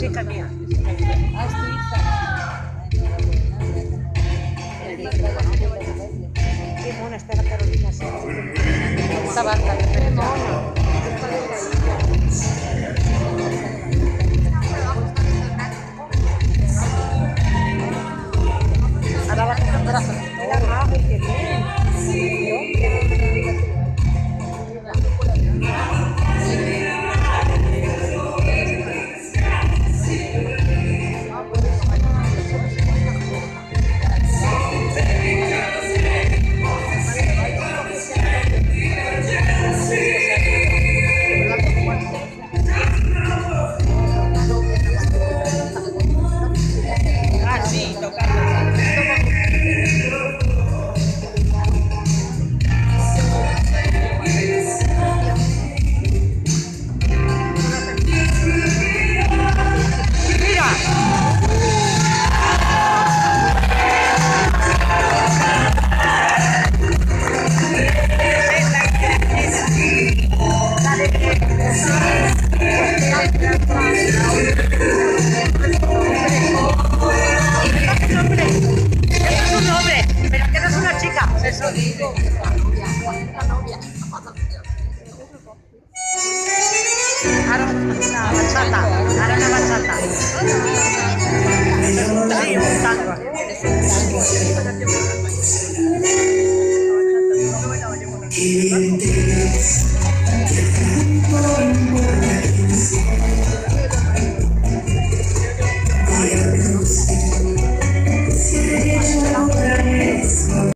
chica mía. Qué mona está la Carolina. Esta barca, qué mona. Era rápido, entendeu? Araw, na bachata. Araw na bachata.